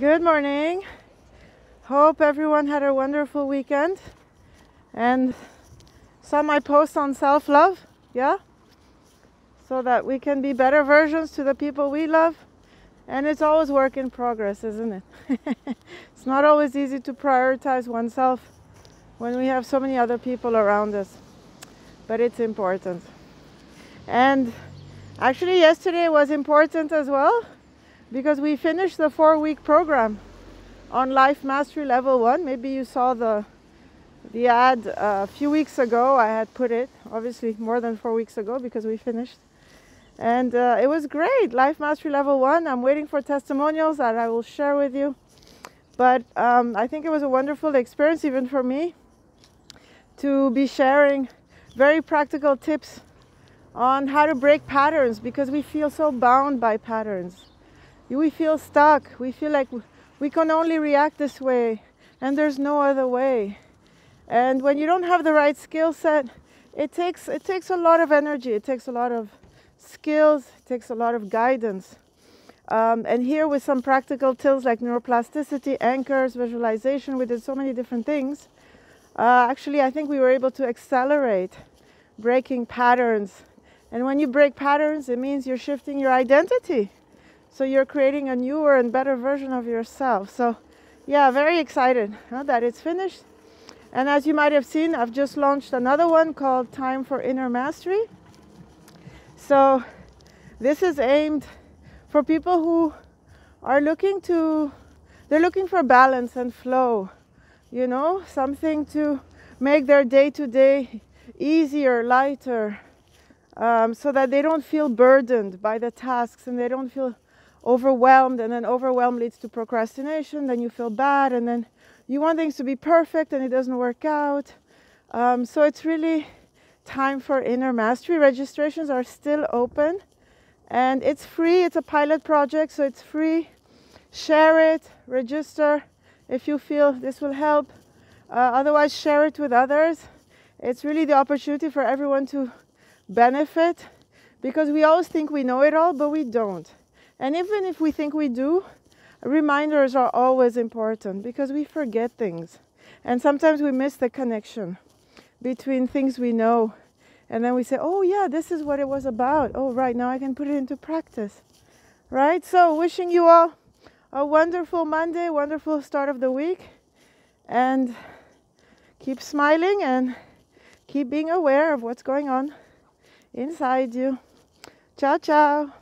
Good morning. Hope everyone had a wonderful weekend and saw my post on self love. Yeah? So that we can be better versions to the people we love. And it's always work in progress, isn't it? it's not always easy to prioritize oneself when we have so many other people around us, but it's important. And actually, yesterday was important as well because we finished the four week program on Life Mastery Level 1. Maybe you saw the, the ad uh, a few weeks ago. I had put it, obviously, more than four weeks ago because we finished. And uh, it was great. Life Mastery Level 1. I'm waiting for testimonials that I will share with you. But um, I think it was a wonderful experience, even for me, to be sharing very practical tips on how to break patterns because we feel so bound by patterns we feel stuck. We feel like we can only react this way and there's no other way. And when you don't have the right skill set, it takes it takes a lot of energy. It takes a lot of skills. It takes a lot of guidance. Um, and here with some practical tools like neuroplasticity, anchors, visualization, we did so many different things. Uh, actually, I think we were able to accelerate breaking patterns. And when you break patterns, it means you're shifting your identity. So you're creating a newer and better version of yourself. So yeah, very excited huh, that it's finished. And as you might have seen, I've just launched another one called Time for Inner Mastery. So this is aimed for people who are looking to, they're looking for balance and flow, you know, something to make their day to day easier, lighter, um, so that they don't feel burdened by the tasks and they don't feel overwhelmed and then overwhelm leads to procrastination then you feel bad and then you want things to be perfect and it doesn't work out. Um, so it's really time for inner mastery. Registrations are still open and it's free. It's a pilot project so it's free. Share it register if you feel this will help. Uh, otherwise share it with others. It's really the opportunity for everyone to benefit because we always think we know it all but we don't and even if we think we do, reminders are always important because we forget things. And sometimes we miss the connection between things we know. And then we say, oh, yeah, this is what it was about. Oh, right, now I can put it into practice. Right? So, wishing you all a wonderful Monday, wonderful start of the week. And keep smiling and keep being aware of what's going on inside you. Ciao, ciao.